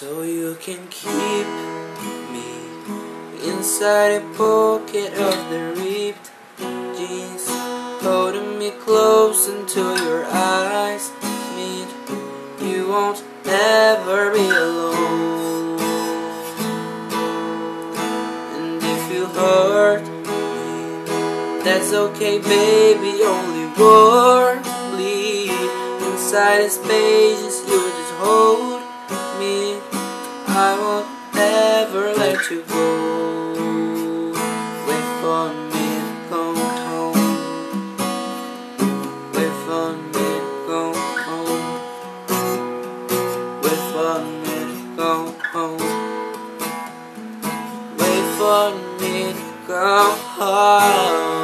So you can keep me inside a pocket of the ripped jeans, holding me close until your eyes meet. You won't ever be alone. And if you hurt me, that's okay, baby. Only war bleed inside its pages. You just hold. I won't ever let you go. Wait for me, come home. Wait for me, come home. Wait for me, come home. Wait for me, come home.